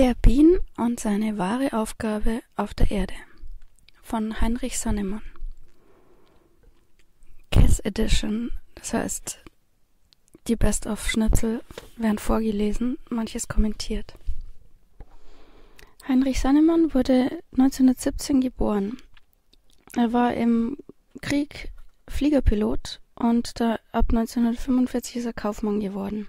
Der Bien und seine wahre Aufgabe auf der Erde von Heinrich Sannemann. Cass Edition, das heißt, die Best-of-Schnipsel werden vorgelesen, manches kommentiert. Heinrich Sannemann wurde 1917 geboren. Er war im Krieg Fliegerpilot und da, ab 1945 ist er Kaufmann geworden.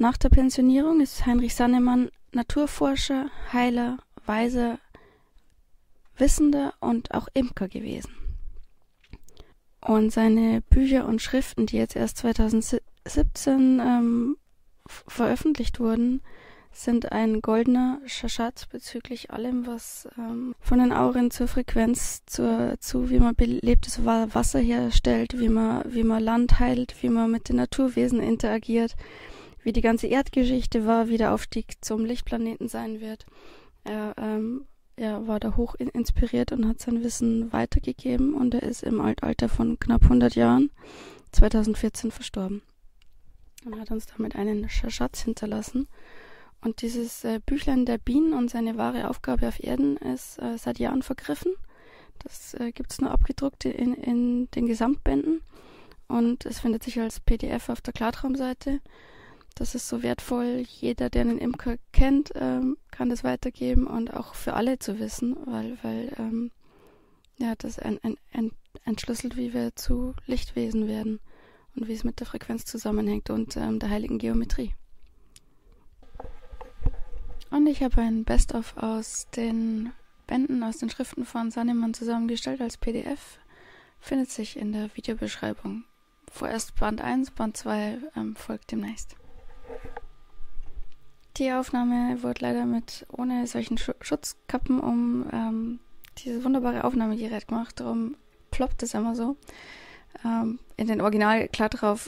Nach der Pensionierung ist Heinrich Sannemann Naturforscher, Heiler, Weiser, Wissender und auch Imker gewesen. Und seine Bücher und Schriften, die jetzt erst 2017 ähm, veröffentlicht wurden, sind ein goldener Schatz bezüglich allem, was ähm, von den Auren zur Frequenz, zur, zu wie man belebtes Wasser herstellt, wie man, wie man Land heilt, wie man mit den Naturwesen interagiert, wie die ganze Erdgeschichte war, wie der Aufstieg zum Lichtplaneten sein wird. Er, ähm, er war da hoch inspiriert und hat sein Wissen weitergegeben und er ist im Alter von knapp 100 Jahren 2014 verstorben und hat uns damit einen Schatz hinterlassen. Und dieses äh, Büchlein der Bienen und seine wahre Aufgabe auf Erden ist äh, seit Jahren vergriffen. Das äh, gibt es nur abgedruckt in, in den Gesamtbänden und es findet sich als PDF auf der Klartraumseite. Das ist so wertvoll. Jeder, der einen Imker kennt, ähm, kann das weitergeben und auch für alle zu wissen, weil, weil ähm, ja, das ein, ein, ein, entschlüsselt, wie wir zu Lichtwesen werden und wie es mit der Frequenz zusammenhängt und ähm, der heiligen Geometrie. Und ich habe ein Best-of aus den Bänden, aus den Schriften von Sannemann zusammengestellt als PDF. Findet sich in der Videobeschreibung. Vorerst Band 1, Band 2 ähm, folgt demnächst. Die Aufnahme wurde leider mit ohne solchen Sch Schutzkappen um ähm, dieses wunderbare Aufnahmegerät gemacht. Darum ploppt es immer so. Ähm, in den Original Klartraum,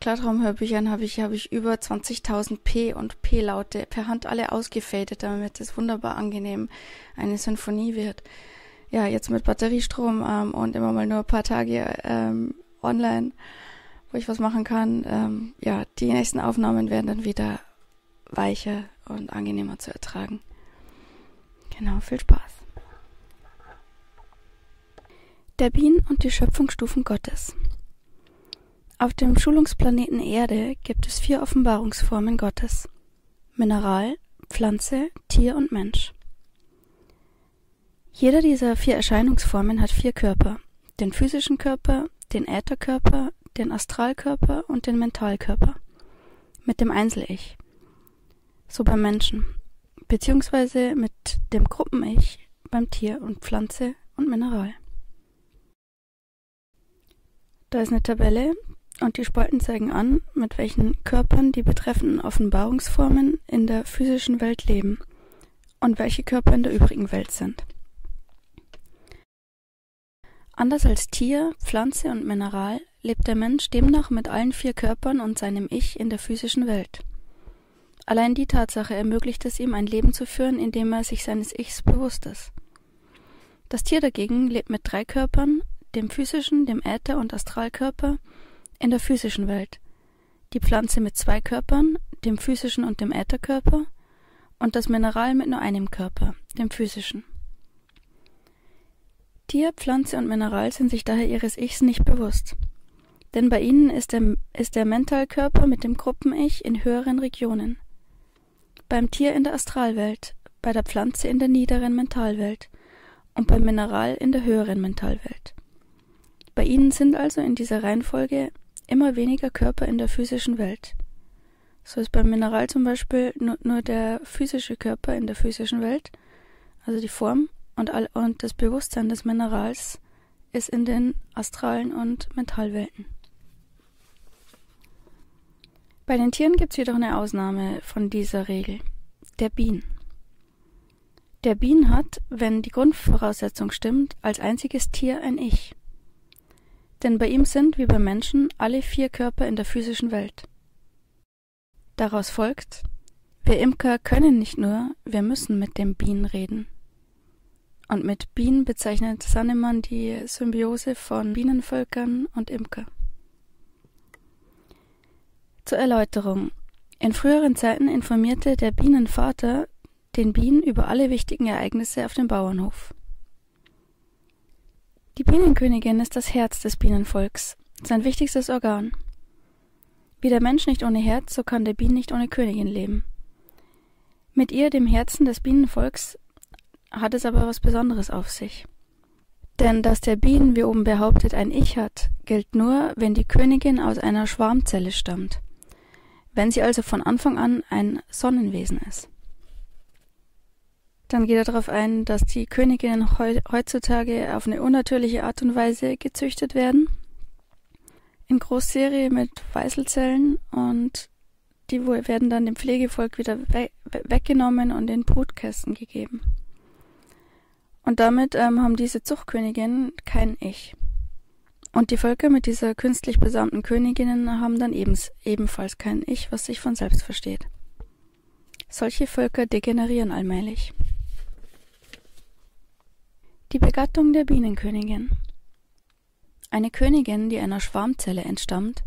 Klartraumhörbüchern habe ich, hab ich über 20.000 P und P-Laute per Hand alle ausgefadet, damit es wunderbar angenehm eine Sinfonie wird. Ja, jetzt mit Batteriestrom ähm, und immer mal nur ein paar Tage ähm, online wo ich was machen kann. Ähm, ja, die nächsten Aufnahmen werden dann wieder weicher und angenehmer zu ertragen. Genau, viel Spaß. Der Bien und die Schöpfungsstufen Gottes. Auf dem Schulungsplaneten Erde gibt es vier Offenbarungsformen Gottes. Mineral, Pflanze, Tier und Mensch. Jeder dieser vier Erscheinungsformen hat vier Körper. Den physischen Körper, den Ätherkörper, den Astralkörper und den Mentalkörper. Mit dem Einzel-Ich. So beim Menschen. Beziehungsweise mit dem Gruppen-Ich beim Tier und Pflanze und Mineral. Da ist eine Tabelle und die Spalten zeigen an, mit welchen Körpern die betreffenden Offenbarungsformen in der physischen Welt leben und welche Körper in der übrigen Welt sind. Anders als Tier, Pflanze und Mineral lebt der Mensch demnach mit allen vier Körpern und seinem Ich in der physischen Welt. Allein die Tatsache ermöglicht es ihm, ein Leben zu führen, in dem er sich seines Ichs bewusst ist. Das Tier dagegen lebt mit drei Körpern, dem physischen, dem Äther- und Astralkörper, in der physischen Welt, die Pflanze mit zwei Körpern, dem physischen und dem Ätherkörper, und das Mineral mit nur einem Körper, dem physischen. Tier, Pflanze und Mineral sind sich daher ihres Ichs nicht bewusst. Denn bei ihnen ist der, ist der Mentalkörper mit dem Gruppen-Ich in höheren Regionen. Beim Tier in der Astralwelt, bei der Pflanze in der niederen Mentalwelt und beim Mineral in der höheren Mentalwelt. Bei ihnen sind also in dieser Reihenfolge immer weniger Körper in der physischen Welt. So ist beim Mineral zum Beispiel nur, nur der physische Körper in der physischen Welt, also die Form, und, all, und das Bewusstsein des Minerals ist in den astralen und Mentalwelten. Bei den Tieren gibt es jedoch eine Ausnahme von dieser Regel, der Bien. Der Bien hat, wenn die Grundvoraussetzung stimmt, als einziges Tier ein Ich. Denn bei ihm sind, wie beim Menschen, alle vier Körper in der physischen Welt. Daraus folgt, wir Imker können nicht nur, wir müssen mit dem Bien reden. Und mit Bienen bezeichnet Sannemann die Symbiose von Bienenvölkern und Imker. Zur Erläuterung. In früheren Zeiten informierte der Bienenvater den Bienen über alle wichtigen Ereignisse auf dem Bauernhof. Die Bienenkönigin ist das Herz des Bienenvolks, sein wichtigstes Organ. Wie der Mensch nicht ohne Herz, so kann der Bienen nicht ohne Königin leben. Mit ihr, dem Herzen des Bienenvolks, hat es aber was Besonderes auf sich. Denn dass der Bienen, wie oben behauptet, ein Ich hat, gilt nur, wenn die Königin aus einer Schwarmzelle stammt, wenn sie also von Anfang an ein Sonnenwesen ist. Dann geht er darauf ein, dass die Königinnen heutzutage auf eine unnatürliche Art und Weise gezüchtet werden. In Großserie mit Weißelzellen und die werden dann dem Pflegevolk wieder we weggenommen und in Brutkästen gegeben. Und damit ähm, haben diese Zuchtköniginnen kein Ich. Und die Völker mit dieser künstlich besamten Königinnen haben dann ebens, ebenfalls kein Ich, was sich von selbst versteht. Solche Völker degenerieren allmählich. Die Begattung der Bienenkönigin. Eine Königin, die einer Schwarmzelle entstammt,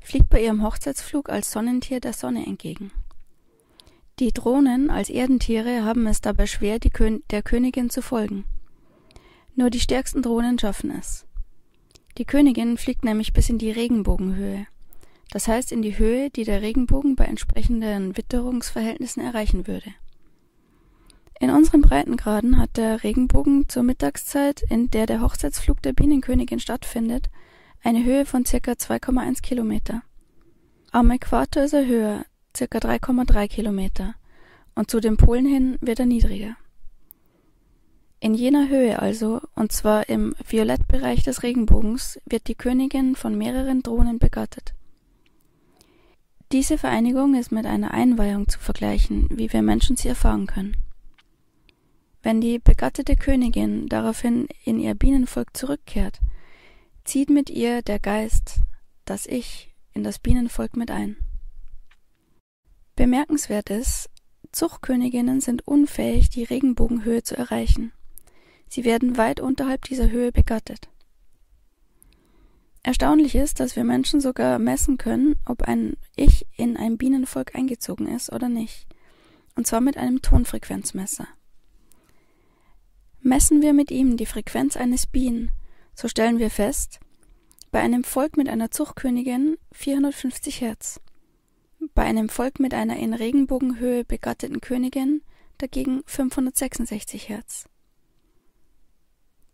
fliegt bei ihrem Hochzeitsflug als Sonnentier der Sonne entgegen. Die Drohnen als Erdentiere haben es dabei schwer, Kön der Königin zu folgen. Nur die stärksten Drohnen schaffen es. Die Königin fliegt nämlich bis in die Regenbogenhöhe, das heißt in die Höhe, die der Regenbogen bei entsprechenden Witterungsverhältnissen erreichen würde. In unseren Breitengraden hat der Regenbogen zur Mittagszeit, in der der Hochzeitsflug der Bienenkönigin stattfindet, eine Höhe von ca. 2,1 Kilometer. Am Äquator ist er höher, ca. 3,3 Kilometer, und zu den Polen hin wird er niedriger. In jener Höhe also, und zwar im Violettbereich des Regenbogens, wird die Königin von mehreren Drohnen begattet. Diese Vereinigung ist mit einer Einweihung zu vergleichen, wie wir Menschen sie erfahren können. Wenn die begattete Königin daraufhin in ihr Bienenvolk zurückkehrt, zieht mit ihr der Geist, das Ich, in das Bienenvolk mit ein. Bemerkenswert ist, Zuchtköniginnen sind unfähig, die Regenbogenhöhe zu erreichen. Sie werden weit unterhalb dieser Höhe begattet. Erstaunlich ist, dass wir Menschen sogar messen können, ob ein Ich in ein Bienenvolk eingezogen ist oder nicht, und zwar mit einem Tonfrequenzmesser. Messen wir mit ihm die Frequenz eines Bienen, so stellen wir fest, bei einem Volk mit einer Zuchtkönigin 450 Hertz, bei einem Volk mit einer in Regenbogenhöhe begatteten Königin dagegen 566 Hertz.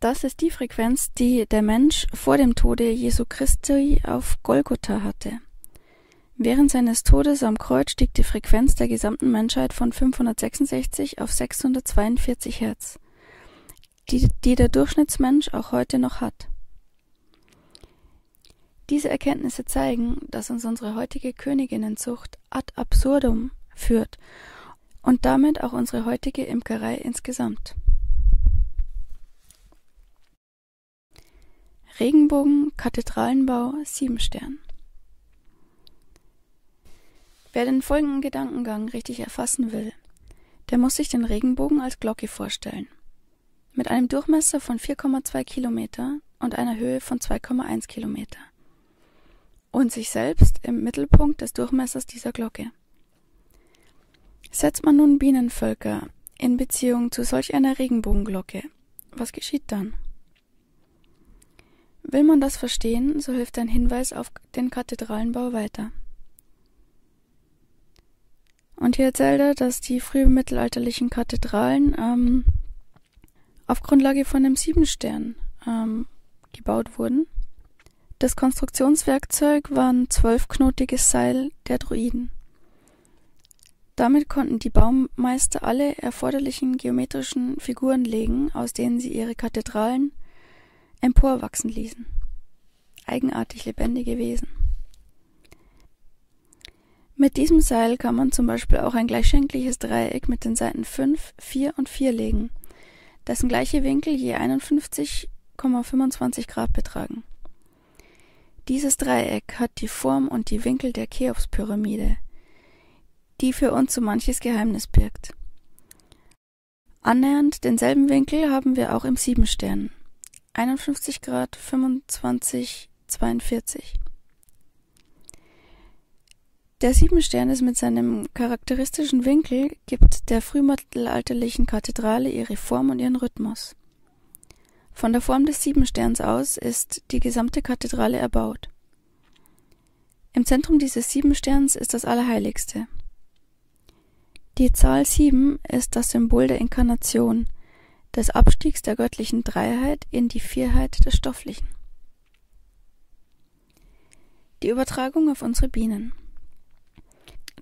Das ist die Frequenz, die der Mensch vor dem Tode Jesu Christi auf Golgotha hatte. Während seines Todes am Kreuz stieg die Frequenz der gesamten Menschheit von 566 auf 642 Hertz die, die der Durchschnittsmensch auch heute noch hat. Diese Erkenntnisse zeigen, dass uns unsere heutige Königinnenzucht ad absurdum führt und damit auch unsere heutige Imkerei insgesamt. Regenbogen, Kathedralenbau, Siebenstern. Wer den folgenden Gedankengang richtig erfassen will, der muss sich den Regenbogen als Glocke vorstellen mit einem Durchmesser von 4,2 Kilometer und einer Höhe von 2,1 Kilometer und sich selbst im Mittelpunkt des Durchmessers dieser Glocke. Setzt man nun Bienenvölker in Beziehung zu solch einer Regenbogenglocke, was geschieht dann? Will man das verstehen, so hilft ein Hinweis auf den Kathedralenbau weiter. Und hier erzählt er, dass die frühmittelalterlichen Kathedralen ähm, auf Grundlage von einem Siebenstern ähm, gebaut wurden. Das Konstruktionswerkzeug war ein zwölfknotiges Seil der Druiden. Damit konnten die Baumeister alle erforderlichen geometrischen Figuren legen, aus denen sie ihre Kathedralen emporwachsen ließen. Eigenartig lebendige Wesen. Mit diesem Seil kann man zum Beispiel auch ein gleichschenkliches Dreieck mit den Seiten 5, 4 und 4 legen dessen gleiche Winkel je 51,25 Grad betragen. Dieses Dreieck hat die Form und die Winkel der Cheops-Pyramide, die für uns so manches Geheimnis birgt. Annähernd denselben Winkel haben wir auch im Siebenstern, 51 Grad 25 42. Der Siebenstern ist mit seinem charakteristischen Winkel gibt der frühmittelalterlichen Kathedrale ihre Form und ihren Rhythmus. Von der Form des Siebensterns aus ist die gesamte Kathedrale erbaut. Im Zentrum dieses Siebensterns ist das Allerheiligste. Die Zahl sieben ist das Symbol der Inkarnation, des Abstiegs der göttlichen Dreiheit in die Vierheit des Stofflichen. Die Übertragung auf unsere Bienen.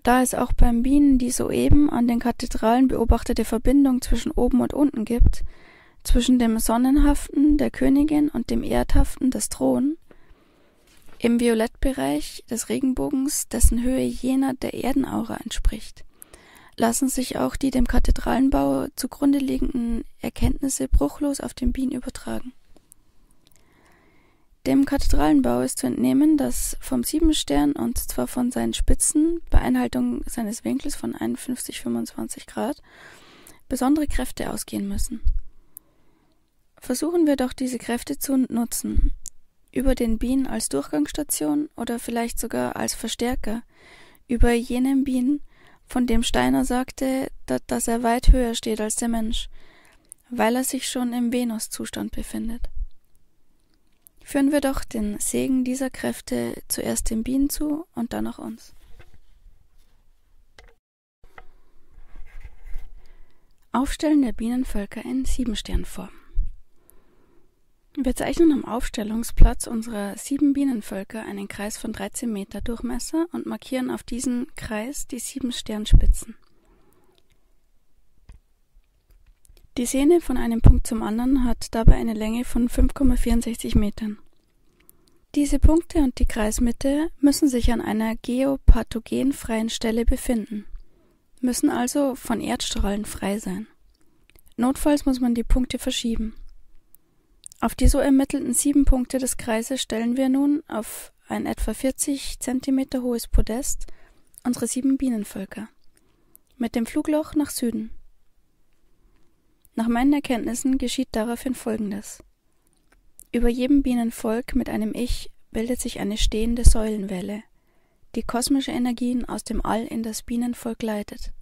Da es auch beim Bienen die soeben an den Kathedralen beobachtete Verbindung zwischen oben und unten gibt, zwischen dem Sonnenhaften der Königin und dem Erdhaften des Thron, im Violettbereich des Regenbogens, dessen Höhe jener der Erdenaura entspricht, lassen sich auch die dem Kathedralenbau zugrunde liegenden Erkenntnisse bruchlos auf den Bienen übertragen. Dem Kathedralenbau ist zu entnehmen, dass vom Siebenstern und zwar von seinen Spitzen bei Einhaltung seines Winkels von 51,25 Grad besondere Kräfte ausgehen müssen. Versuchen wir doch diese Kräfte zu nutzen, über den Bienen als Durchgangsstation oder vielleicht sogar als Verstärker, über jenen Bienen, von dem Steiner sagte, dass er weit höher steht als der Mensch, weil er sich schon im Venuszustand befindet. Führen wir doch den Segen dieser Kräfte zuerst den Bienen zu und dann auch uns. Aufstellen der Bienenvölker in Siebensternform. Wir zeichnen am Aufstellungsplatz unserer sieben Bienenvölker einen Kreis von 13 Meter Durchmesser und markieren auf diesen Kreis die sieben Sternspitzen. Die Sehne von einem Punkt zum anderen hat dabei eine Länge von 5,64 Metern. Diese Punkte und die Kreismitte müssen sich an einer geopathogenfreien Stelle befinden, müssen also von Erdstrahlen frei sein. Notfalls muss man die Punkte verschieben. Auf die so ermittelten sieben Punkte des Kreises stellen wir nun auf ein etwa 40 Zentimeter hohes Podest unsere sieben Bienenvölker mit dem Flugloch nach Süden. Nach meinen Erkenntnissen geschieht daraufhin Folgendes. Über jedem Bienenvolk mit einem Ich bildet sich eine stehende Säulenwelle, die kosmische Energien aus dem All in das Bienenvolk leitet.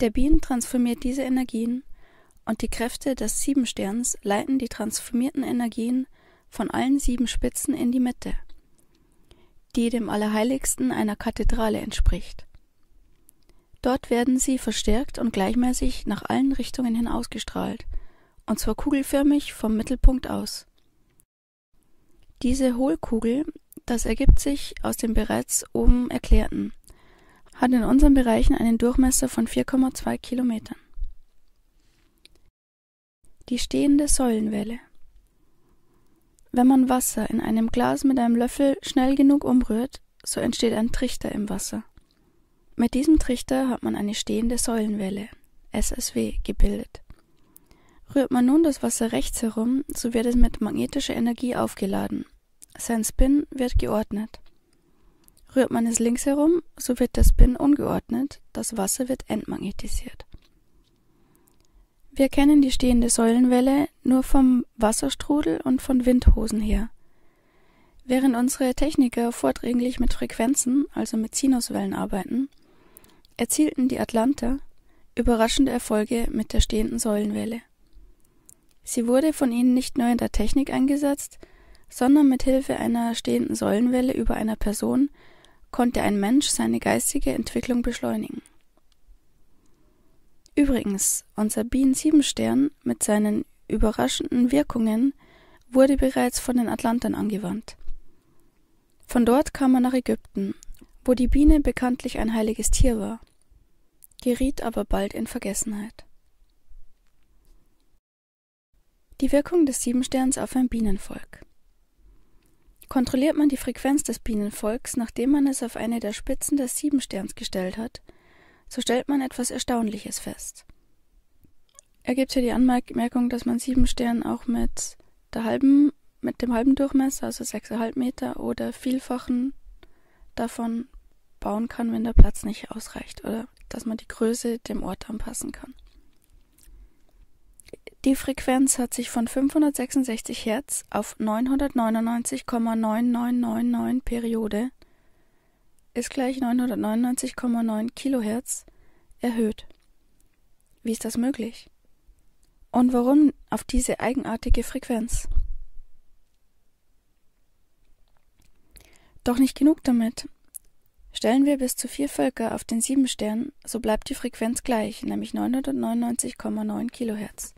Der Bienen transformiert diese Energien und die Kräfte des Siebensterns leiten die transformierten Energien von allen sieben Spitzen in die Mitte, die dem Allerheiligsten einer Kathedrale entspricht. Dort werden sie verstärkt und gleichmäßig nach allen Richtungen hin ausgestrahlt, und zwar kugelförmig vom Mittelpunkt aus. Diese Hohlkugel, das ergibt sich aus dem bereits oben erklärten, hat in unseren Bereichen einen Durchmesser von 4,2 Kilometern. Die stehende Säulenwelle. Wenn man Wasser in einem Glas mit einem Löffel schnell genug umrührt, so entsteht ein Trichter im Wasser. Mit diesem Trichter hat man eine stehende Säulenwelle, SSW, gebildet. Rührt man nun das Wasser rechts herum, so wird es mit magnetischer Energie aufgeladen. Sein Spin wird geordnet. Rührt man es links herum, so wird der Spin ungeordnet, das Wasser wird entmagnetisiert. Wir kennen die stehende Säulenwelle nur vom Wasserstrudel und von Windhosen her. Während unsere Techniker vordringlich mit Frequenzen, also mit Sinuswellen arbeiten, erzielten die Atlanter überraschende Erfolge mit der stehenden Säulenwelle. Sie wurde von ihnen nicht nur in der Technik eingesetzt, sondern mit Hilfe einer stehenden Säulenwelle über einer Person konnte ein Mensch seine geistige Entwicklung beschleunigen. Übrigens, unser Bienen-Siebenstern mit seinen überraschenden Wirkungen wurde bereits von den Atlantern angewandt. Von dort kam er nach Ägypten, wo die Biene bekanntlich ein heiliges Tier war geriet aber bald in Vergessenheit. Die Wirkung des Siebensterns auf ein Bienenvolk. Kontrolliert man die Frequenz des Bienenvolks, nachdem man es auf eine der Spitzen des Siebensterns gestellt hat, so stellt man etwas Erstaunliches fest. Er gibt hier die Anmerkung, dass man Siebenstern auch mit der halben, mit dem halben Durchmesser, also 6,5 Meter oder Vielfachen davon bauen kann, wenn der Platz nicht ausreicht oder dass man die Größe dem Ort anpassen kann. Die Frequenz hat sich von 566 Hertz auf 999,9999 Periode ist gleich 999,9 Kilohertz erhöht. Wie ist das möglich? Und warum auf diese eigenartige Frequenz? Doch nicht genug damit. Stellen wir bis zu vier Völker auf den sieben Sternen, so bleibt die Frequenz gleich, nämlich 999,9 Kilohertz.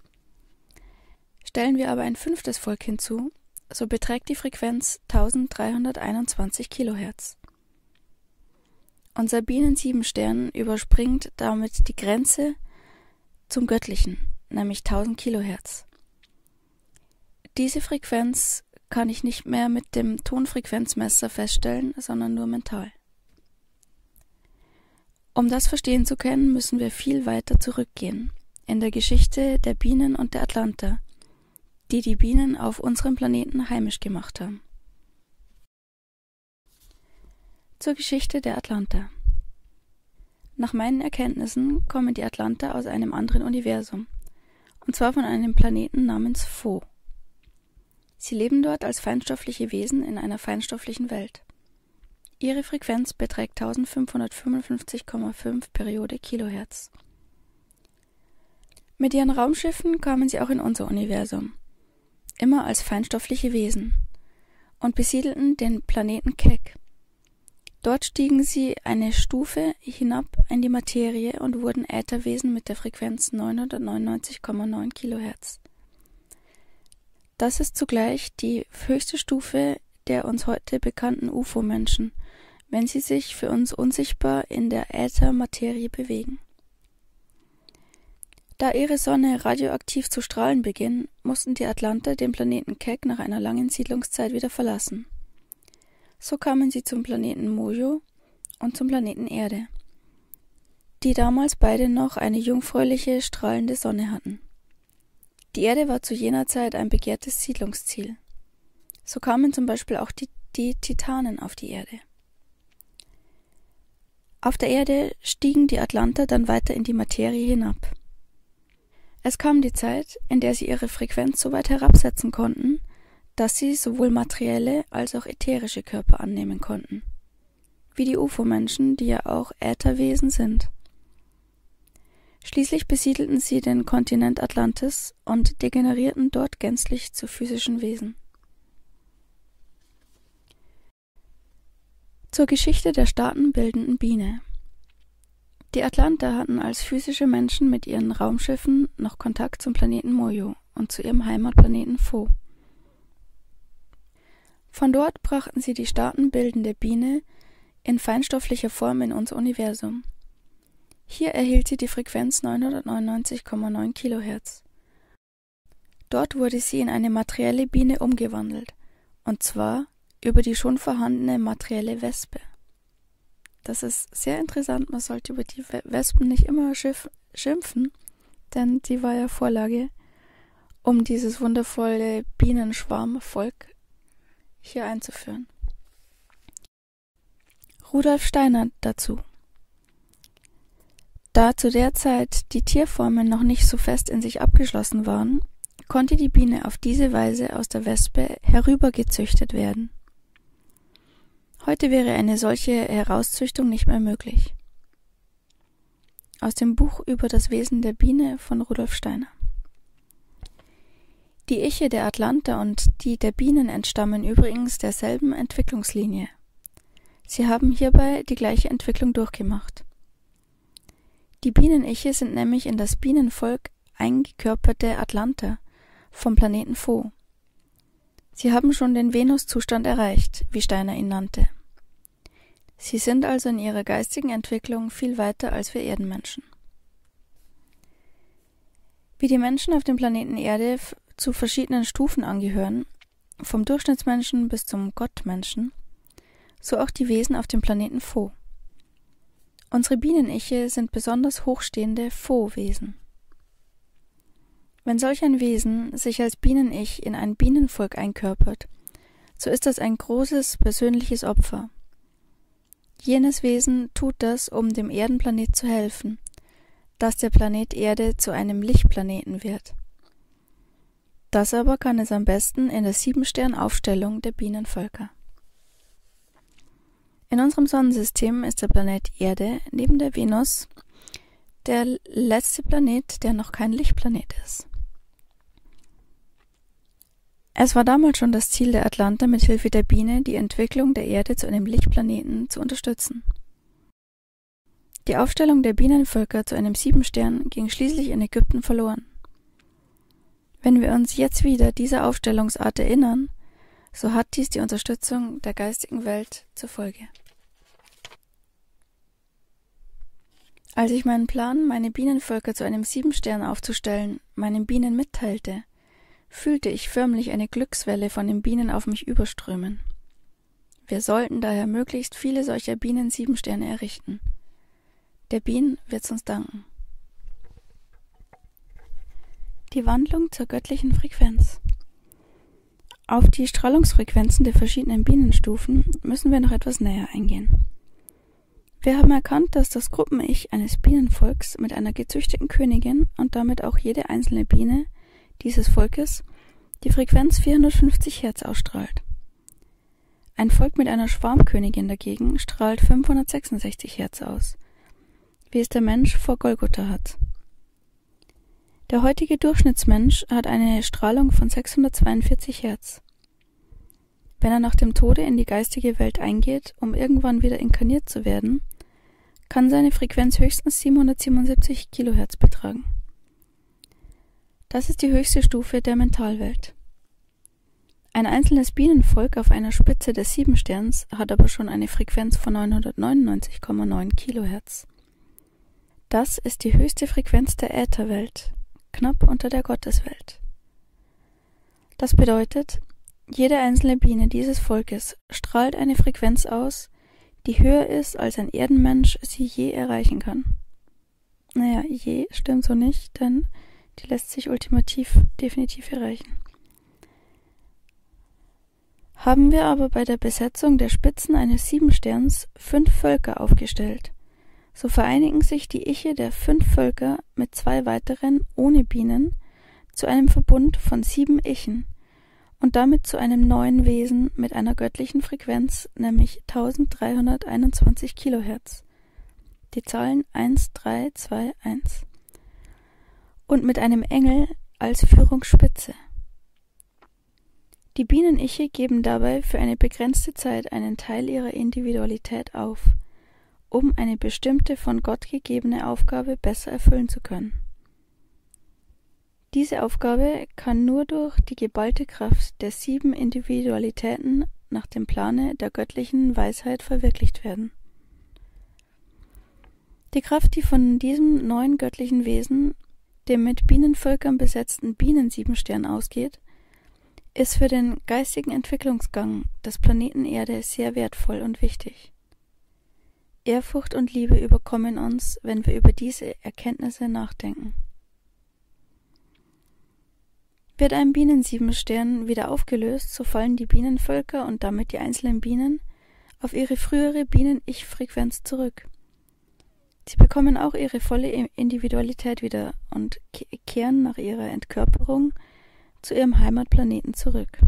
Stellen wir aber ein fünftes Volk hinzu, so beträgt die Frequenz 1321 Kilohertz. Unser Bienen-Siebenstern überspringt damit die Grenze zum Göttlichen, nämlich 1000 Kilohertz. Diese Frequenz kann ich nicht mehr mit dem Tonfrequenzmesser feststellen, sondern nur mental. Um das verstehen zu können, müssen wir viel weiter zurückgehen in der Geschichte der Bienen und der Atlanter, die die Bienen auf unserem Planeten heimisch gemacht haben. Zur Geschichte der Atlanter. Nach meinen Erkenntnissen kommen die Atlanter aus einem anderen Universum, und zwar von einem Planeten namens Pho. Sie leben dort als feinstoffliche Wesen in einer feinstofflichen Welt. Ihre Frequenz beträgt 1555,5 Periode Kilohertz. Mit ihren Raumschiffen kamen sie auch in unser Universum, immer als feinstoffliche Wesen, und besiedelten den Planeten Keck. Dort stiegen sie eine Stufe hinab in die Materie und wurden Ätherwesen mit der Frequenz 999,9 Kilohertz. Das ist zugleich die höchste Stufe der uns heute bekannten UFO-Menschen – wenn sie sich für uns unsichtbar in der Äthermaterie bewegen. Da ihre Sonne radioaktiv zu strahlen beginnt, mussten die Atlanter den Planeten Keck nach einer langen Siedlungszeit wieder verlassen. So kamen sie zum Planeten Mojo und zum Planeten Erde, die damals beide noch eine jungfräuliche, strahlende Sonne hatten. Die Erde war zu jener Zeit ein begehrtes Siedlungsziel. So kamen zum Beispiel auch die, die Titanen auf die Erde. Auf der Erde stiegen die Atlanter dann weiter in die Materie hinab. Es kam die Zeit, in der sie ihre Frequenz so weit herabsetzen konnten, dass sie sowohl materielle als auch ätherische Körper annehmen konnten. Wie die UFO-Menschen, die ja auch Ätherwesen sind. Schließlich besiedelten sie den Kontinent Atlantis und degenerierten dort gänzlich zu physischen Wesen. Zur Geschichte der staatenbildenden Biene. Die Atlanter hatten als physische Menschen mit ihren Raumschiffen noch Kontakt zum Planeten Mojo und zu ihrem Heimatplaneten Pho. Von dort brachten sie die staatenbildende Biene in feinstofflicher Form in unser Universum. Hier erhielt sie die Frequenz 999,9 Kilohertz. Dort wurde sie in eine materielle Biene umgewandelt, und zwar über die schon vorhandene materielle Wespe. Das ist sehr interessant. Man sollte über die Wespen nicht immer schimpfen, denn die war ja Vorlage, um dieses wundervolle Bienenschwarmvolk hier einzuführen. Rudolf Steiner dazu. Da zu der Zeit die Tierformen noch nicht so fest in sich abgeschlossen waren, konnte die Biene auf diese Weise aus der Wespe herübergezüchtet werden. Heute wäre eine solche Herauszüchtung nicht mehr möglich. Aus dem Buch über das Wesen der Biene von Rudolf Steiner. Die Iche der Atlanter und die der Bienen entstammen übrigens derselben Entwicklungslinie. Sie haben hierbei die gleiche Entwicklung durchgemacht. Die Bieneniche sind nämlich in das Bienenvolk eingekörperte Atlanter vom Planeten Pho. Sie haben schon den Venuszustand erreicht, wie Steiner ihn nannte. Sie sind also in ihrer geistigen Entwicklung viel weiter als wir Erdenmenschen. Wie die Menschen auf dem Planeten Erde zu verschiedenen Stufen angehören, vom Durchschnittsmenschen bis zum Gottmenschen, so auch die Wesen auf dem Planeten Pho. Unsere Bieneniche sind besonders hochstehende Pho-Wesen. Wenn solch ein Wesen sich als Bienenich in ein Bienenvolk einkörpert, so ist das ein großes persönliches Opfer, Jenes Wesen tut das, um dem Erdenplanet zu helfen, dass der Planet Erde zu einem Lichtplaneten wird. Das aber kann es am besten in der Siebensternaufstellung der Bienenvölker. In unserem Sonnensystem ist der Planet Erde neben der Venus der letzte Planet, der noch kein Lichtplanet ist. Es war damals schon das Ziel der Atlanter, mit Hilfe der Biene die Entwicklung der Erde zu einem Lichtplaneten zu unterstützen. Die Aufstellung der Bienenvölker zu einem Siebenstern ging schließlich in Ägypten verloren. Wenn wir uns jetzt wieder dieser Aufstellungsart erinnern, so hat dies die Unterstützung der geistigen Welt zur Folge. Als ich meinen Plan, meine Bienenvölker zu einem Siebenstern aufzustellen, meinen Bienen mitteilte, fühlte ich förmlich eine Glückswelle von den Bienen auf mich überströmen. Wir sollten daher möglichst viele solcher Bienen-Siebensterne errichten. Der Bienen wird's uns danken. Die Wandlung zur göttlichen Frequenz. Auf die Strahlungsfrequenzen der verschiedenen Bienenstufen müssen wir noch etwas näher eingehen. Wir haben erkannt, dass das Gruppen-Ich eines Bienenvolks mit einer gezüchteten Königin und damit auch jede einzelne Biene dieses Volkes die Frequenz 450 Hertz ausstrahlt. Ein Volk mit einer Schwarmkönigin dagegen strahlt 566 Hertz aus, wie es der Mensch vor Golgotha hat. Der heutige Durchschnittsmensch hat eine Strahlung von 642 Hertz. Wenn er nach dem Tode in die geistige Welt eingeht, um irgendwann wieder inkarniert zu werden, kann seine Frequenz höchstens 777 Kilohertz betragen. Das ist die höchste Stufe der Mentalwelt. Ein einzelnes Bienenvolk auf einer Spitze des Siebensterns hat aber schon eine Frequenz von 999,9 Kilohertz. Das ist die höchste Frequenz der Ätherwelt, knapp unter der Gotteswelt. Das bedeutet, jede einzelne Biene dieses Volkes strahlt eine Frequenz aus, die höher ist, als ein Erdenmensch sie je erreichen kann. Naja, je stimmt so nicht, denn die lässt sich ultimativ definitiv erreichen. Haben wir aber bei der Besetzung der Spitzen eines Siebensterns fünf Völker aufgestellt, so vereinigen sich die Iche der fünf Völker mit zwei weiteren ohne Bienen zu einem Verbund von sieben Ichen und damit zu einem neuen Wesen mit einer göttlichen Frequenz, nämlich 1321 Kilohertz. Die Zahlen 1, 3, 2, 1. Und mit einem Engel als Führungsspitze. Die Bieneniche geben dabei für eine begrenzte Zeit einen Teil ihrer Individualität auf – um eine bestimmte von Gott gegebene Aufgabe besser erfüllen zu können. Diese Aufgabe kann nur durch die geballte Kraft der sieben Individualitäten nach dem Plane der göttlichen Weisheit verwirklicht werden. Die Kraft, die von diesem neuen göttlichen Wesen, dem mit Bienenvölkern besetzten Bienensiebenstern ausgeht, ist für den geistigen Entwicklungsgang des Planeten Erde sehr wertvoll und wichtig. Ehrfurcht und Liebe überkommen uns, wenn wir über diese Erkenntnisse nachdenken. Wird ein Bienensiebenstern wieder aufgelöst, so fallen die Bienenvölker und damit die einzelnen Bienen auf ihre frühere Bienen-Ich-Frequenz zurück. Sie bekommen auch ihre volle Individualität wieder und kehren nach ihrer Entkörperung zu ihrem Heimatplaneten zurück.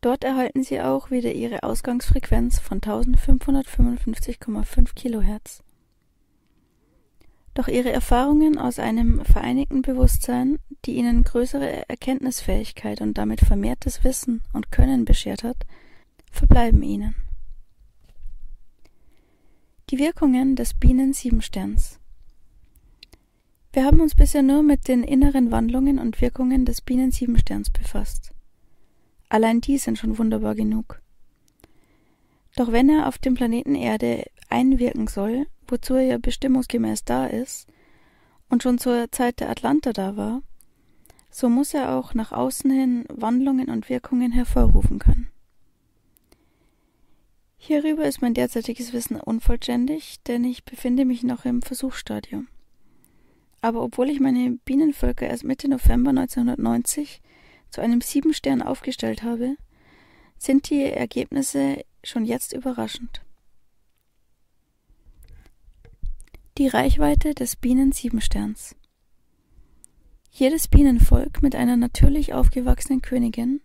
Dort erhalten sie auch wieder ihre Ausgangsfrequenz von 1555,5 Kilohertz. Doch ihre Erfahrungen aus einem vereinigten Bewusstsein, die ihnen größere Erkenntnisfähigkeit und damit vermehrtes Wissen und Können beschert hat, verbleiben ihnen. Die Wirkungen des Bienen-Siebensterns Wir haben uns bisher nur mit den inneren Wandlungen und Wirkungen des Bienen-Siebensterns befasst. Allein die sind schon wunderbar genug. Doch wenn er auf dem Planeten Erde einwirken soll, wozu er ja bestimmungsgemäß da ist und schon zur Zeit der Atlanter da war, so muss er auch nach außen hin Wandlungen und Wirkungen hervorrufen können. Hierüber ist mein derzeitiges Wissen unvollständig, denn ich befinde mich noch im Versuchsstadium. Aber obwohl ich meine Bienenvölker erst Mitte November 1990 zu einem Siebenstern aufgestellt habe, sind die Ergebnisse schon jetzt überraschend. Die Reichweite des Bienen-Siebensterns. Jedes Bienenvolk mit einer natürlich aufgewachsenen Königin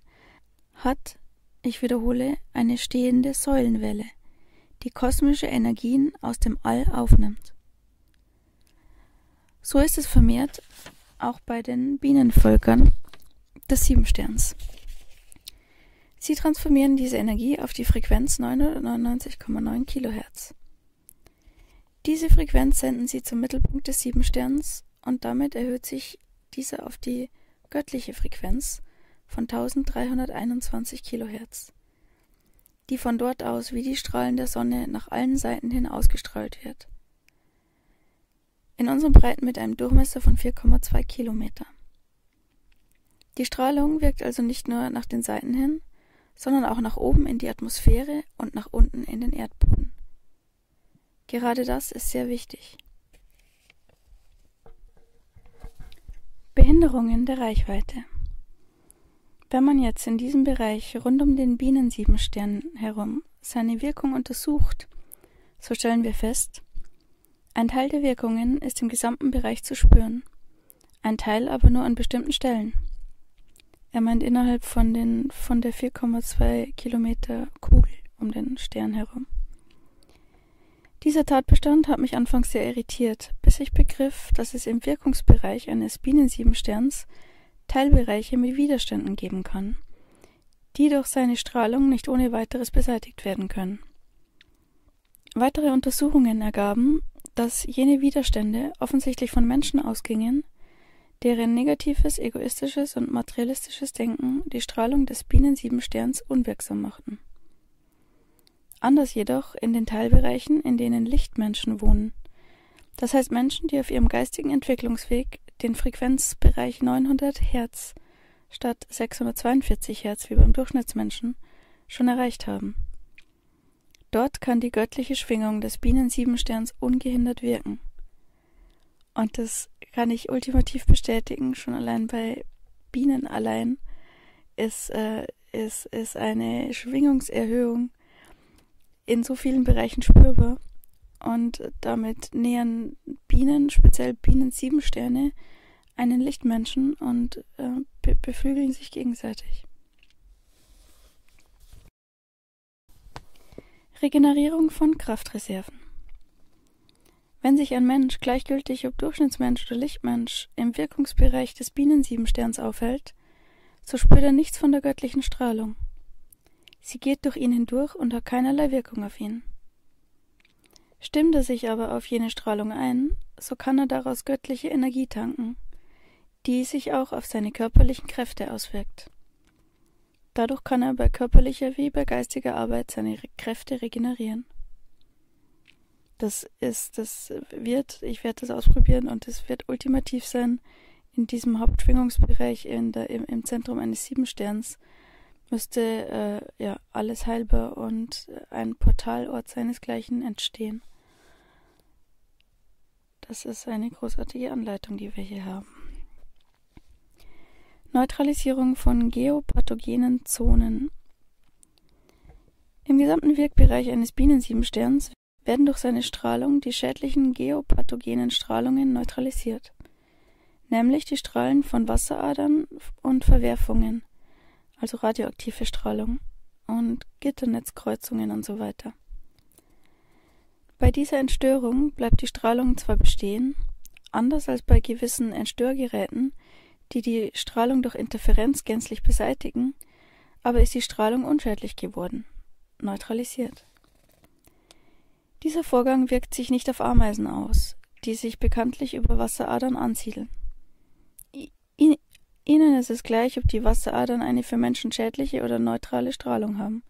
hat, ich wiederhole, eine stehende Säulenwelle, die kosmische Energien aus dem All aufnimmt. So ist es vermehrt auch bei den Bienenvölkern des Siebensterns. Sie transformieren diese Energie auf die Frequenz 999,9 Kilohertz. Diese Frequenz senden sie zum Mittelpunkt des Siebensterns und damit erhöht sich diese auf die göttliche Frequenz von 1321 Kilohertz, die von dort aus wie die Strahlen der Sonne nach allen Seiten hin ausgestrahlt wird. In unserem Breiten mit einem Durchmesser von 4,2 Kilometer. Die Strahlung wirkt also nicht nur nach den Seiten hin, sondern auch nach oben in die Atmosphäre und nach unten in den Erdboden. Gerade das ist sehr wichtig. Behinderungen der Reichweite. Wenn man jetzt in diesem Bereich rund um den Bienensiebenstern herum seine Wirkung untersucht, so stellen wir fest, ein Teil der Wirkungen ist im gesamten Bereich zu spüren, ein Teil aber nur an bestimmten Stellen. Er meint innerhalb von, den, von der 4,2 Kilometer Kugel um den Stern herum. Dieser Tatbestand hat mich anfangs sehr irritiert, bis ich begriff, dass es im Wirkungsbereich eines Bienensiebensterns Teilbereiche mit Widerständen geben kann, die durch seine Strahlung nicht ohne weiteres beseitigt werden können. Weitere Untersuchungen ergaben, dass jene Widerstände offensichtlich von Menschen ausgingen, deren negatives, egoistisches und materialistisches Denken die Strahlung des Bienensiebensterns unwirksam machten anders jedoch in den Teilbereichen, in denen Lichtmenschen wohnen. Das heißt Menschen, die auf ihrem geistigen Entwicklungsweg den Frequenzbereich 900 Hertz statt 642 Hertz wie beim Durchschnittsmenschen schon erreicht haben. Dort kann die göttliche Schwingung des Bienen-Siebensterns ungehindert wirken. Und das kann ich ultimativ bestätigen, schon allein bei Bienen allein ist, äh, ist, ist eine Schwingungserhöhung in so vielen Bereichen spürbar. Und damit nähern Bienen, speziell Bienen sieben Sterne, einen Lichtmenschen und äh, be beflügeln sich gegenseitig. Regenerierung von Kraftreserven. Wenn sich ein Mensch, gleichgültig ob Durchschnittsmensch oder Lichtmensch, im Wirkungsbereich des Bienen-Siebensterns aufhält, so spürt er nichts von der göttlichen Strahlung. Sie geht durch ihn hindurch und hat keinerlei Wirkung auf ihn. Stimmt er sich aber auf jene Strahlung ein, so kann er daraus göttliche Energie tanken, die sich auch auf seine körperlichen Kräfte auswirkt. Dadurch kann er bei körperlicher wie bei geistiger Arbeit seine Kräfte regenerieren. Das ist, das wird, ich werde das ausprobieren und es wird ultimativ sein, in diesem Hauptschwingungsbereich in der, im, im Zentrum eines Siebensterns müsste äh, ja alles heilbar und ein Portalort seinesgleichen entstehen. Das ist eine großartige Anleitung, die wir hier haben. Neutralisierung von geopathogenen Zonen. Im gesamten Wirkbereich eines Bienensiebensterns werden durch seine Strahlung die schädlichen geopathogenen Strahlungen neutralisiert, nämlich die Strahlen von Wasseradern und Verwerfungen, also radioaktive Strahlung und Gitternetzkreuzungen und so weiter. Bei dieser Entstörung bleibt die Strahlung zwar bestehen, anders als bei gewissen Entstörgeräten, die die Strahlung durch Interferenz gänzlich beseitigen, aber ist die Strahlung unschädlich geworden, neutralisiert. Dieser Vorgang wirkt sich nicht auf Ameisen aus, die sich bekanntlich über Wasseradern ansiedeln. Ihnen ist es gleich, ob die Wasseradern eine für Menschen schädliche oder neutrale Strahlung haben.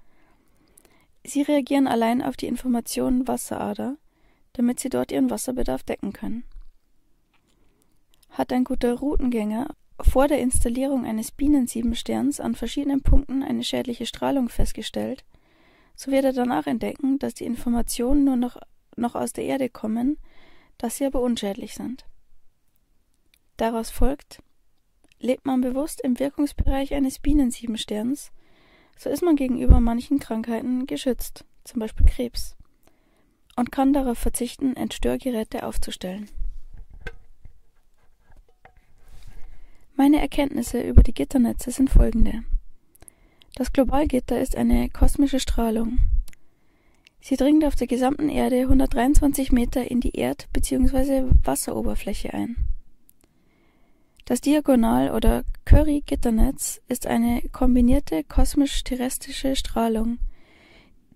Sie reagieren allein auf die Information Wasserader, damit sie dort ihren Wasserbedarf decken können. Hat ein guter Routengänger vor der Installierung eines Bienensiebensterns an verschiedenen Punkten eine schädliche Strahlung festgestellt, so wird er danach entdecken, dass die Informationen nur noch, noch aus der Erde kommen, dass sie aber unschädlich sind. Daraus folgt, Lebt man bewusst im Wirkungsbereich eines Bienensiebensterns, so ist man gegenüber manchen Krankheiten geschützt, zum Beispiel Krebs, und kann darauf verzichten, Entstörgeräte aufzustellen. Meine Erkenntnisse über die Gitternetze sind folgende. Das Globalgitter ist eine kosmische Strahlung. Sie dringt auf der gesamten Erde 123 Meter in die Erd- bzw. Wasseroberfläche ein. Das Diagonal- oder Curry-Gitternetz ist eine kombinierte kosmisch-terrestrische Strahlung,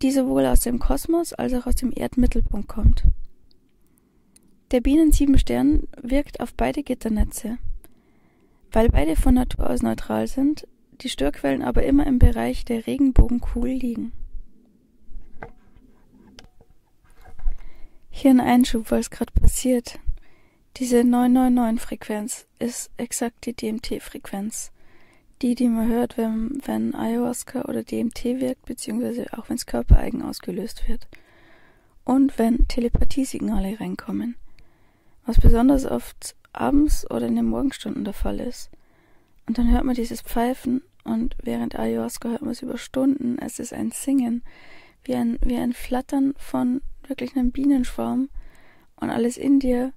die sowohl aus dem Kosmos als auch aus dem Erdmittelpunkt kommt. Der Bienen-Siebenstern wirkt auf beide Gitternetze. Weil beide von Natur aus neutral sind, die Störquellen aber immer im Bereich der Regenbogenkugel liegen. Hier ein Einschub, weil es gerade passiert. Diese 999-Frequenz ist exakt die DMT-Frequenz. Die, die man hört, wenn, wenn Ayahuasca oder DMT wirkt, beziehungsweise auch wenn es körpereigen ausgelöst wird. Und wenn Telepathiesignale reinkommen. Was besonders oft abends oder in den Morgenstunden der Fall ist. Und dann hört man dieses Pfeifen und während Ayahuasca hört man es über Stunden. Es ist ein Singen, wie ein, wie ein Flattern von wirklich einem Bienenschwarm und alles in dir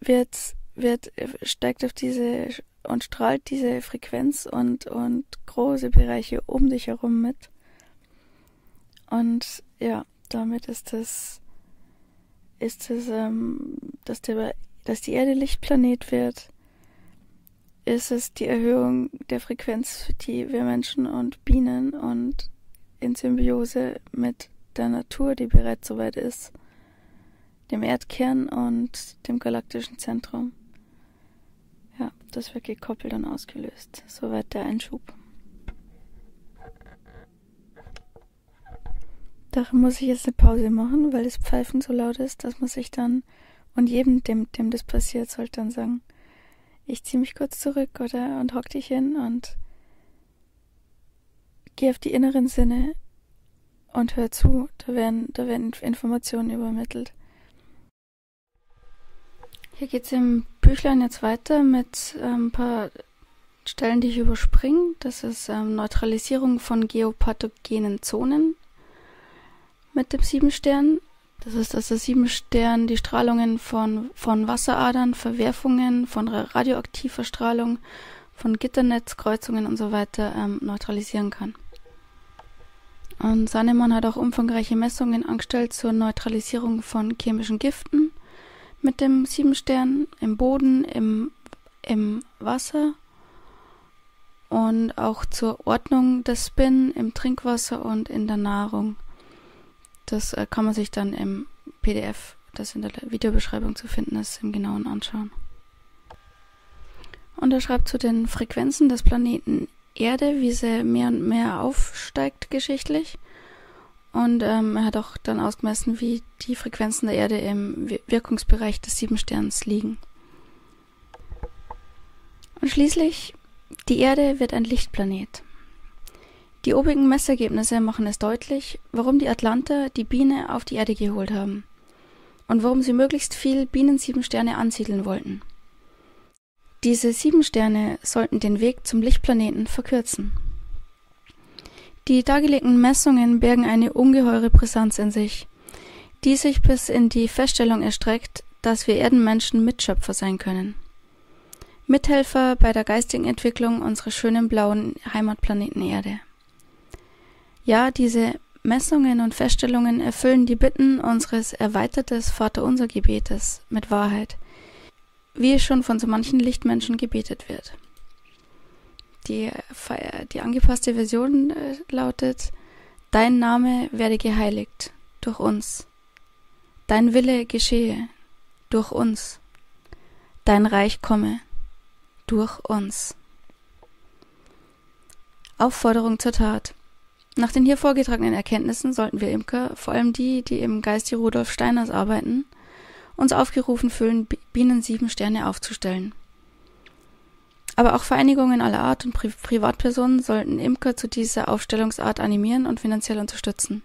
wird, wird, steigt auf diese und strahlt diese Frequenz und, und große Bereiche um dich herum mit. Und ja, damit ist das, ist es, ähm, dass, der, dass die Erde Lichtplanet wird, ist es die Erhöhung der Frequenz, die wir Menschen und Bienen und in Symbiose mit der Natur, die bereits soweit ist, dem Erdkern und dem galaktischen Zentrum. Ja, das wird gekoppelt und ausgelöst. Soweit der Einschub. Darum muss ich jetzt eine Pause machen, weil das Pfeifen so laut ist, dass man sich dann und jedem, dem, dem das passiert, sollte dann sagen, ich ziehe mich kurz zurück oder und hock dich hin und geh auf die inneren Sinne und hör zu, da werden, da werden Informationen übermittelt. Hier geht's im Büchlein jetzt weiter mit ähm, ein paar Stellen, die ich überspringe. Das ist ähm, Neutralisierung von geopathogenen Zonen mit dem Siebenstern. Das ist, dass der Siebenstern die Strahlungen von, von Wasseradern, Verwerfungen, von radioaktiver Strahlung, von Gitternetzkreuzungen und so weiter ähm, neutralisieren kann. Und Sannemann hat auch umfangreiche Messungen angestellt zur Neutralisierung von chemischen Giften mit dem Siebenstern im Boden, im, im Wasser und auch zur Ordnung des Spin im Trinkwasser und in der Nahrung. Das äh, kann man sich dann im PDF, das in der Videobeschreibung zu finden ist, im genauen anschauen. Und er schreibt zu den Frequenzen des Planeten Erde, wie sie mehr und mehr aufsteigt geschichtlich. Und ähm, er hat auch dann ausgemessen, wie die Frequenzen der Erde im Wirkungsbereich des Siebensterns liegen. Und schließlich, die Erde wird ein Lichtplanet. Die obigen Messergebnisse machen es deutlich, warum die Atlanter die Biene auf die Erde geholt haben und warum sie möglichst viel Bienensiebensterne ansiedeln wollten. Diese sieben Sterne sollten den Weg zum Lichtplaneten verkürzen. Die dargelegten Messungen bergen eine ungeheure Brisanz in sich, die sich bis in die Feststellung erstreckt, dass wir Erdenmenschen Mitschöpfer sein können. Mithelfer bei der geistigen Entwicklung unseres schönen blauen Heimatplaneten Erde. Ja, diese Messungen und Feststellungen erfüllen die Bitten unseres erweitertes Vaterunser Gebetes mit Wahrheit, wie es schon von so manchen Lichtmenschen gebetet wird. Die, die angepasste Version äh, lautet, Dein Name werde geheiligt durch uns. Dein Wille geschehe durch uns. Dein Reich komme durch uns. Aufforderung zur Tat. Nach den hier vorgetragenen Erkenntnissen sollten wir Imker, vor allem die, die im Geiste Rudolf Steiners arbeiten, uns aufgerufen fühlen, Bienen sieben Sterne aufzustellen. Aber auch Vereinigungen aller Art und Pri Privatpersonen sollten Imker zu dieser Aufstellungsart animieren und finanziell unterstützen.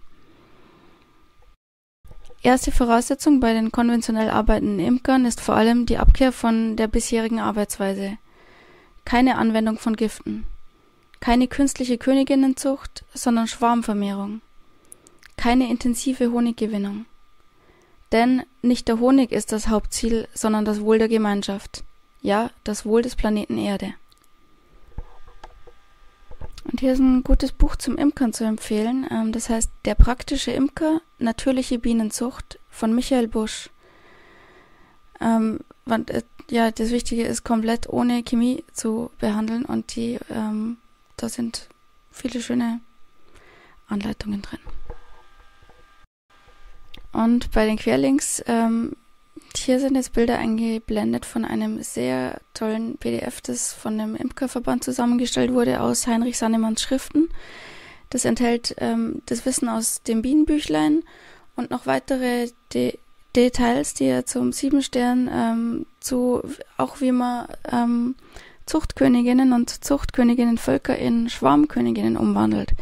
Erste Voraussetzung bei den konventionell arbeitenden Imkern ist vor allem die Abkehr von der bisherigen Arbeitsweise. Keine Anwendung von Giften. Keine künstliche Königinnenzucht, sondern Schwarmvermehrung. Keine intensive Honiggewinnung. Denn nicht der Honig ist das Hauptziel, sondern das Wohl der Gemeinschaft. Ja, das Wohl des Planeten Erde. Und hier ist ein gutes Buch zum Imkern zu empfehlen. Ähm, das heißt Der praktische Imker, natürliche Bienenzucht von Michael Busch. Ähm, äh, ja, das Wichtige ist, komplett ohne Chemie zu behandeln und die, ähm, da sind viele schöne Anleitungen drin. Und bei den Querlinks, ähm, hier sind jetzt Bilder eingeblendet von einem sehr tollen PDF, das von dem Imkerverband zusammengestellt wurde aus Heinrich Sannemanns Schriften. Das enthält ähm, das Wissen aus dem Bienenbüchlein und noch weitere De Details, die er zum Siebenstern ähm, zu auch wie man ähm, Zuchtköniginnen und Zuchtköniginnenvölker in Schwarmköniginnen umwandelt.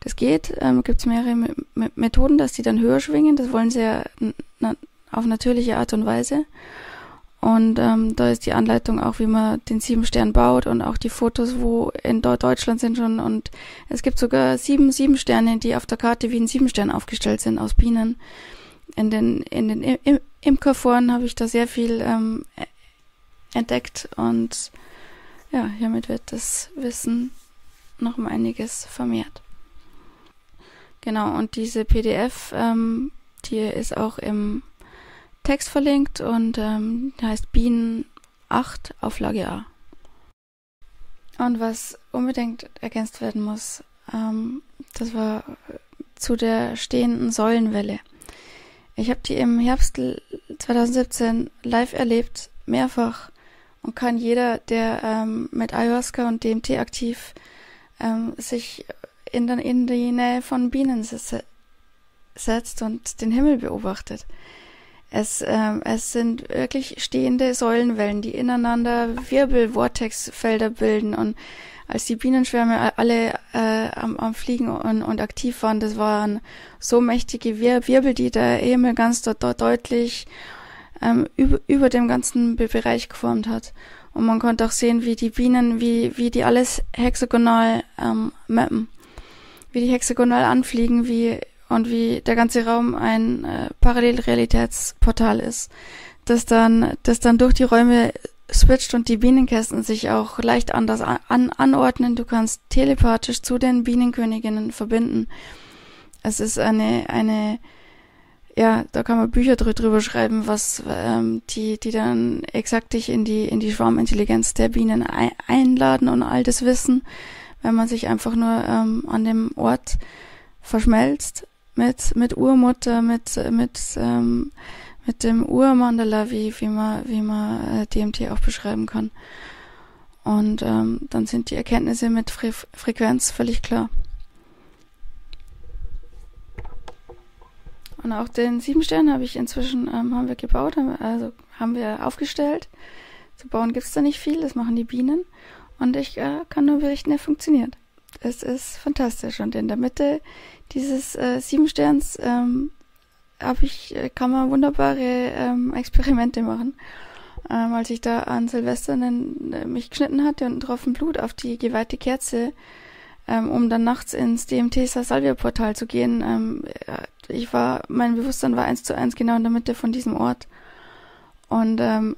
Das geht, ähm, gibt es mehrere Methoden, dass die dann höher schwingen. Das wollen sie ja na auf natürliche Art und Weise. Und ähm, da ist die Anleitung auch, wie man den Siebenstern baut und auch die Fotos, wo in Deutschland sind schon. Und es gibt sogar sieben Siebensterne, die auf der Karte wie ein Siebenstern aufgestellt sind aus Bienen. In den, in den Im Imkerforen habe ich da sehr viel ähm, entdeckt und ja, hiermit wird das Wissen noch um einiges vermehrt. Genau, und diese PDF, ähm, die ist auch im Text verlinkt und ähm, heißt Bienen 8 Auflage A. Und was unbedingt ergänzt werden muss, ähm, das war zu der stehenden Säulenwelle. Ich habe die im Herbst 2017 live erlebt, mehrfach, und kann jeder, der ähm, mit Ayahuasca und DMT aktiv ähm, sich in, den, in die Nähe von Bienen setzt und den Himmel beobachtet. Es, ähm, es sind wirklich stehende Säulenwellen, die ineinander Wirbelvortexfelder bilden. Und als die Bienenschwärme alle äh, am, am Fliegen und, und aktiv waren, das waren so mächtige Wir Wirbel, die der Himmel ganz dort, dort deutlich ähm, über, über dem ganzen Bereich geformt hat. Und man konnte auch sehen, wie die Bienen, wie, wie die alles hexagonal ähm, mappen. Wie die hexagonal anfliegen, wie und wie der ganze Raum ein äh, Parallelrealitätsportal ist, das dann, das dann durch die Räume switcht und die Bienenkästen sich auch leicht anders an, anordnen. Du kannst telepathisch zu den Bienenköniginnen verbinden. Es ist eine, eine, ja, da kann man Bücher drüber schreiben, was ähm, die, die dann exakt dich in die, in die Schwarmintelligenz der Bienen ein, einladen und all das Wissen, wenn man sich einfach nur ähm, an dem Ort verschmelzt mit, mit Urmutter, mit, mit, ähm, mit dem Urmandala, wie, wie man, wie man äh, DMT auch beschreiben kann. Und ähm, dann sind die Erkenntnisse mit Fre Frequenz völlig klar. Und auch den Siebenstern habe ich inzwischen ähm, haben wir gebaut, also haben wir aufgestellt. Zu bauen gibt's da nicht viel, das machen die Bienen. Und ich äh, kann nur berichten, er funktioniert. Es ist fantastisch. Und in der Mitte dieses äh, Siebensterns ähm, habe ich, äh, kann man wunderbare ähm, Experimente machen. Ähm, als ich da an Silvester einen, äh, mich geschnitten hatte und einen Tropfen Blut auf die geweihte Kerze, ähm, um dann nachts ins DMT Salvia Portal zu gehen. Ähm, ich war, mein Bewusstsein war eins zu eins genau in der Mitte von diesem Ort. Und ähm,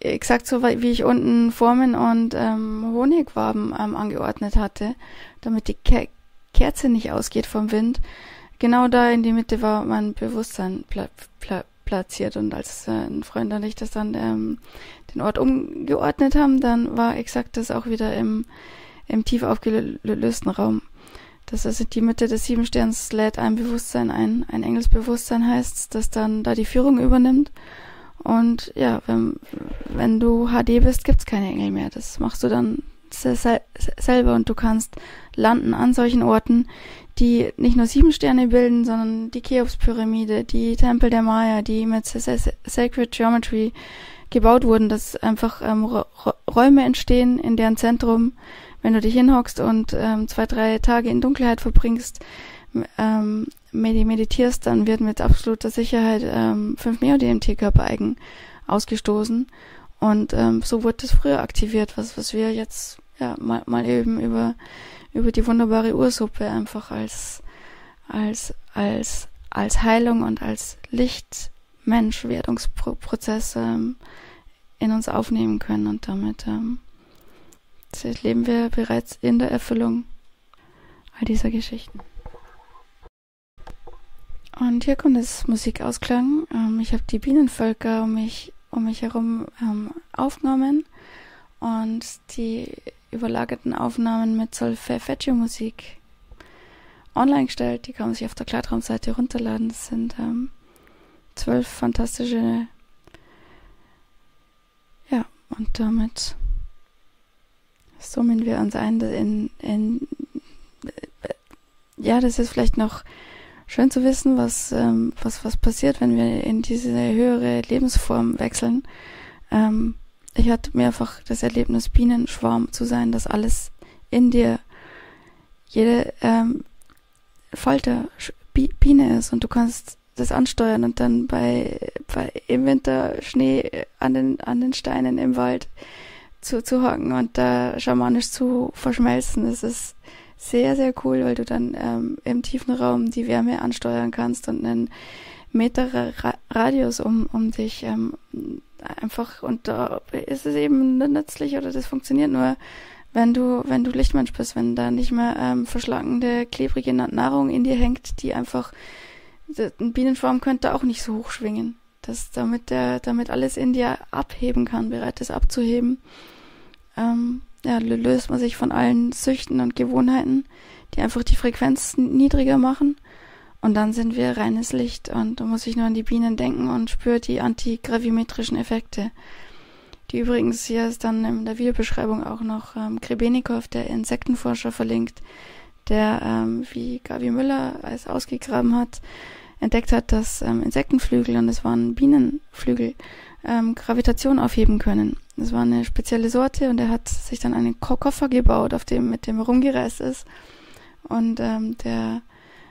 exakt so, wie ich unten Formen und ähm, Honigwaben ähm, angeordnet hatte, damit die Ke Kerze nicht ausgeht vom Wind. Genau da in die Mitte war mein Bewusstsein pla pla platziert und als äh, ein Freund und ich das dann ähm, den Ort umgeordnet haben, dann war exakt das auch wieder im, im tief aufgelösten Raum. Das ist die Mitte des Siebensterns lädt ein Bewusstsein ein, ein Engelsbewusstsein heißt, das dann da die Führung übernimmt. Und ja, wenn, wenn du HD bist, gibt's keine Engel mehr. Das machst du dann selber und du kannst landen an solchen Orten, die nicht nur sieben Sterne bilden, sondern die Cheops-Pyramide, die Tempel der Maya, die mit Sacred Geometry gebaut wurden, dass einfach ähm, Räume entstehen, in deren Zentrum, wenn du dich hinhockst und ähm, zwei, drei Tage in Dunkelheit verbringst, ähm, meditierst, dann wird mit absoluter Sicherheit ähm, 5 Meo-DMT-Körper eigen ausgestoßen. Und ähm, so wurde das früher aktiviert, was, was wir jetzt ja mal, mal eben über, über die wunderbare Ursuppe einfach als, als, als, als Heilung und als Lichtmensch-Werdungsprozess ähm, in uns aufnehmen können und damit ähm, leben wir bereits in der Erfüllung all dieser Geschichten. Und hier kommt das Musikausklang. Ähm, ich habe die Bienenvölker um mich, um mich herum ähm, aufgenommen und die überlagerten Aufnahmen mit Solfeggio-Musik online gestellt. Die kann man sich auf der Klartraumseite runterladen. Das sind ähm, zwölf fantastische. Ja, und damit summen wir uns ein in, in ja, das ist vielleicht noch schön zu wissen, was, ähm, was, was passiert, wenn wir in diese höhere Lebensform wechseln. Ähm, ich hatte mehrfach das Erlebnis, Bienenschwarm zu sein, dass alles in dir, jede ähm, Falter Biene ist und du kannst das ansteuern und dann bei, bei im Winter Schnee an den, an den Steinen im Wald zu, zu hocken und da schamanisch zu verschmelzen. Das ist sehr, sehr cool, weil du dann ähm, im tiefen Raum die Wärme ansteuern kannst und einen Meter Radius um, um dich ähm, einfach und da ist es eben nützlich oder das funktioniert nur, wenn du, wenn du Lichtmensch bist, wenn da nicht mehr ähm, verschlagende, klebrige Nahrung in dir hängt, die einfach ein Bienenschwarm könnte auch nicht so hoch schwingen. Das, damit der, damit alles in dir abheben kann, bereit ist abzuheben. Ähm, ja, löst man sich von allen Süchten und Gewohnheiten, die einfach die Frequenz niedriger machen. Und dann sind wir reines Licht und da muss ich nur an die Bienen denken und spürt die antigravimetrischen Effekte. Die übrigens hier ist dann in der Videobeschreibung auch noch ähm, Krebenikow, der Insektenforscher, verlinkt, der, ähm, wie Gavi Müller es ausgegraben hat, entdeckt hat, dass ähm, Insektenflügel, und es waren Bienenflügel, ähm, Gravitation aufheben können. Das war eine spezielle Sorte und er hat sich dann einen Ko Koffer gebaut, auf dem mit dem er rumgereist ist. Und ähm, der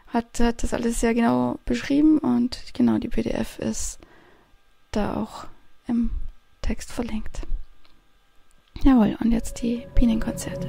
hat, hat das alles sehr genau beschrieben und genau die PDF ist da auch im Text verlinkt. Jawohl, und jetzt die Bienenkonzerte.